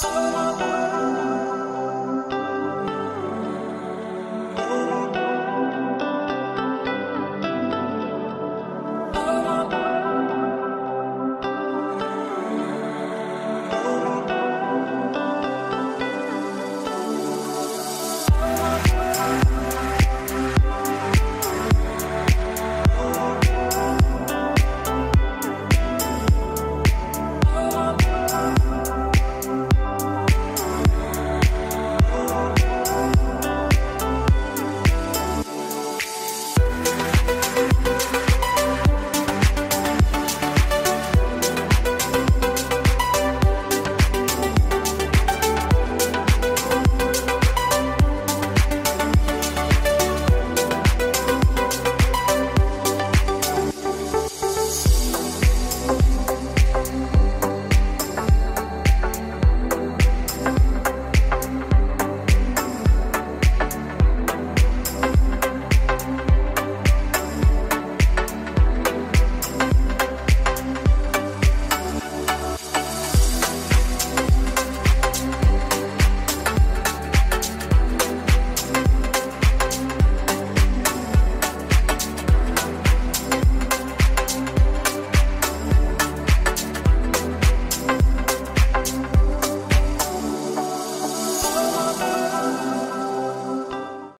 Someone